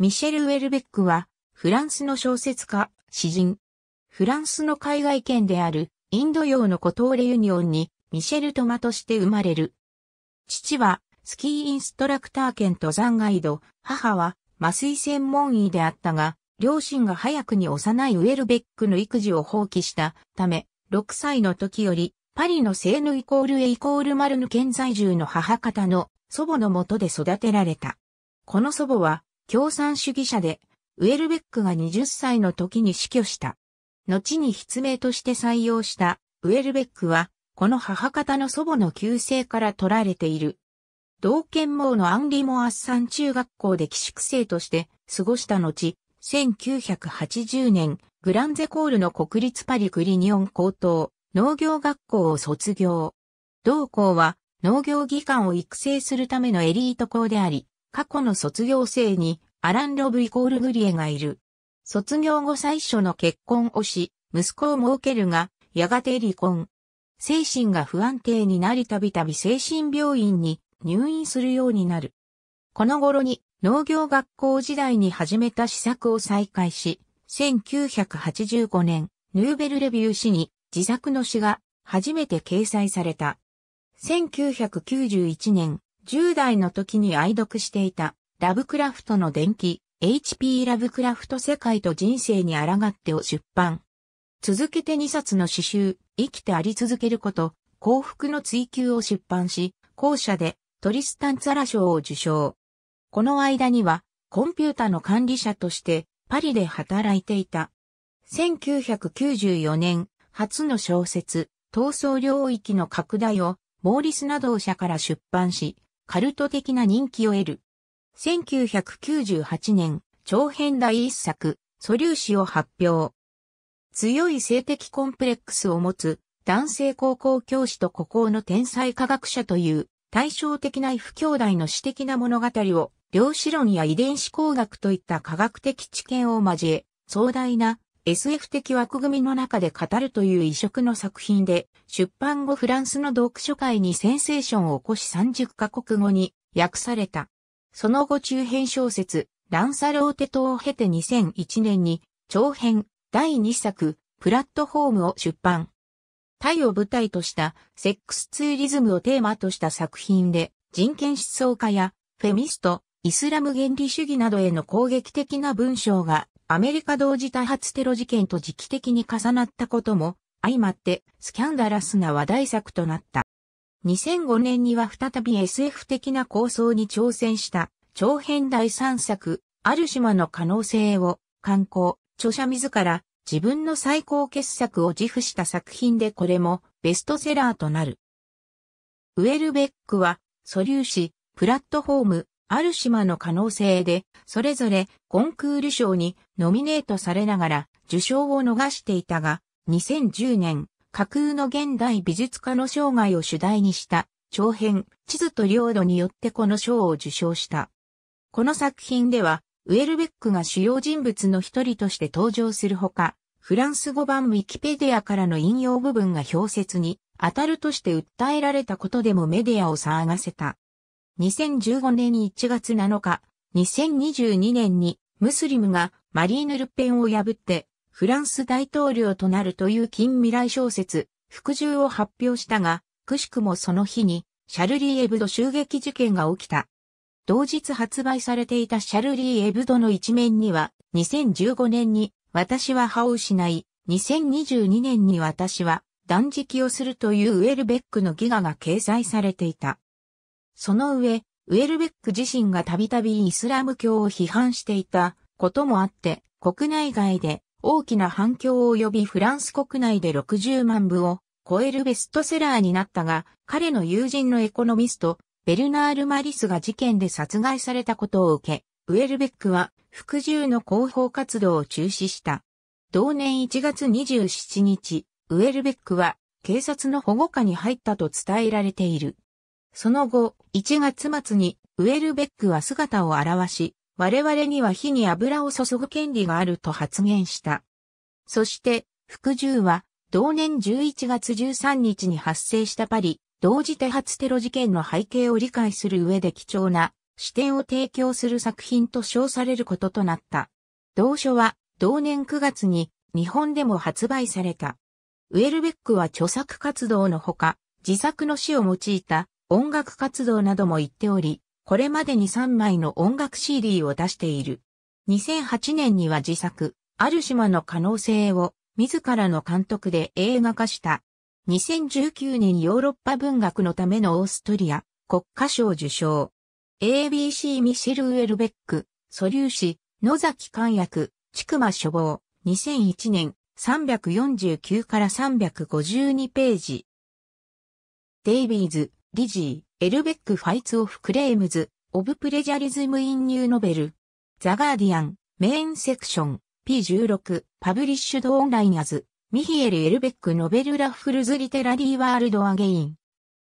ミシェル・ウェルベックは、フランスの小説家、詩人。フランスの海外圏である、インド洋の孤島レユニオンに、ミシェル・トマとして生まれる。父は、スキーインストラクター兼登山ガイド、母は、麻酔専門医であったが、両親が早くに幼いウェルベックの育児を放棄したため、6歳の時より、パリのセーヌイコールエイコールマルヌ県在住の母方の祖母のもとで育てられた。この祖母は共産主義者で、ウェルベックが20歳の時に死去した。後に筆名として採用したウェルベックは、この母方の祖母の旧姓から取られている。同県網のアンリモアッサン中学校で寄宿生として過ごした後、1980年、グランゼコールの国立パリクリニオン高等農業学校を卒業。同校は農業技官を育成するためのエリート校であり、過去の卒業生にアラン・ロブイコールグリエがいる。卒業後最初の結婚をし、息子を設けるが、やがて離婚。精神が不安定になりたびたび精神病院に入院するようになる。この頃に農業学校時代に始めた試作を再開し、1985年、ヌーベルレビュー誌に自作の詩が初めて掲載された。1991年、10代の時に愛読していたラブクラフトの伝記、HP ラブクラフト世界と人生に抗ってを出版。続けて2冊の詩集、生きてあり続けること、幸福の追求を出版し、後者でトリスタンツァラ賞を受賞。この間には、コンピュータの管理者としてパリで働いていた。1994年、初の小説、闘争領域の拡大を、モーリスなど社から出版し、カルト的な人気を得る。1998年、長編第一作、素粒子を発表。強い性的コンプレックスを持つ男性高校教師と孤高の天才科学者という対照的な不兄弟の詩的な物語を量子論や遺伝子工学といった科学的知見を交え壮大な SF 的枠組みの中で語るという異色の作品で、出版後フランスの読書会にセンセーションを起こし30カ国語に訳された。その後中編小説、ランサローテ島を経て2001年に長編第2作、プラットフォームを出版。タイを舞台としたセックスツーリズムをテーマとした作品で人権思想家やフェミスト、イスラム原理主義などへの攻撃的な文章がアメリカ同時多発テロ事件と時期的に重なったことも相まってスキャンダラスな話題作となった。2005年には再び SF 的な構想に挑戦した長編第3作、ある島の可能性を観光、著者自ら自分の最高傑作を自負した作品でこれもベストセラーとなる。ウェルベックは素粒子、プラットフォーム、ある島の可能性で、それぞれコンクール賞にノミネートされながら受賞を逃していたが、2010年、架空の現代美術家の生涯を主題にした長編、地図と領土によってこの賞を受賞した。この作品では、ウェルベックが主要人物の一人として登場するほか、フランス語版ウィキペディアからの引用部分が表説に当たるとして訴えられたことでもメディアを騒がせた。2015年1月7日、2022年にムスリムがマリーヌ・ルペンを破ってフランス大統領となるという近未来小説、服従を発表したが、くしくもその日にシャルリー・エブド襲撃事件が起きた。同日発売されていたシャルリー・エブドの一面には、2015年に私は歯を失い、2022年に私は断食をするというウェルベックのギガが掲載されていた。その上、ウェルベック自身がたびたびイスラム教を批判していたこともあって、国内外で大きな反響を呼びフランス国内で60万部を超えるベストセラーになったが、彼の友人のエコノミスト、ベルナール・マリスが事件で殺害されたことを受け、ウェルベックは服従の広報活動を中止した。同年1月27日、ウェルベックは警察の保護下に入ったと伝えられている。その後、1月末にウェルベックは姿を現し、我々には火に油を注ぐ権利があると発言した。そして、服従は同年11月13日に発生したパリ、同時多発テロ事件の背景を理解する上で貴重な視点を提供する作品と称されることとなった。同書は同年9月に日本でも発売された。ウェルベックは著作活動のほか、自作の詩を用いた音楽活動なども言っており、これまでに3枚の音楽 CD を出している。2008年には自作、ある島の可能性を自らの監督で映画化した。2019年ヨーロッパ文学のためのオーストリア。国家賞受賞。ABC ミシェル・ウェルベック、素粒子、野崎寛役、筑摩書房、2001年。349から352ページ。デイビーズ、リジー、 Houellebecq fights off claims, of plagiarism in new novel。The Guardian、main section、P16、published online as、Michel Houellebecq novel ruffles literary world again。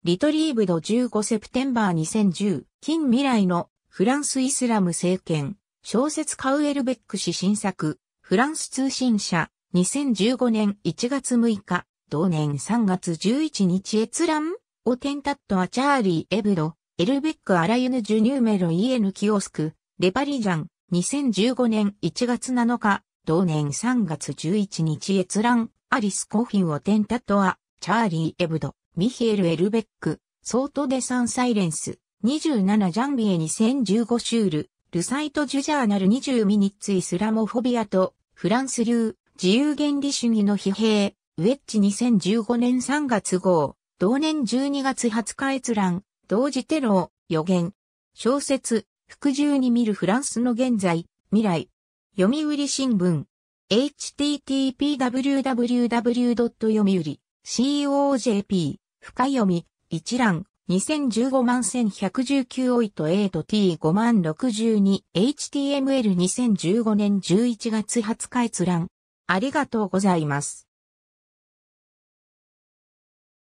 Retrieved 15 September 2010、近未来のフランスイスラム政権、小説家ウエルベック氏新作、フランス通信社、2015年1月6日、同年3月11日閲覧 Attentat à Charlie Hebdo、Houellebecq à la une du numéro en kiosque、レパリジャン、2015年1月7日、同年3月11日閲覧、アリスコフィンオテンタットア、チャーリーエブド、ミヒエル・エルベック、ソート・デ・サン・サイレンス、27ジャンビエ2015シュール、ルサイト・ジュジャーナル20ミニッツ・イスラモフォビアと、フランス流、自由原理主義の疲弊、ウェッジ2015年3月号、同年12月20日閲覧、同時テロを予言、小説、服従に見るフランスの現在、未来、読売新聞、http www. 読売。Cojp 深読み、一覧、2015万1119オイト A と T5 万62 HTML2015 年11月20日閲覧。ありがとうございます。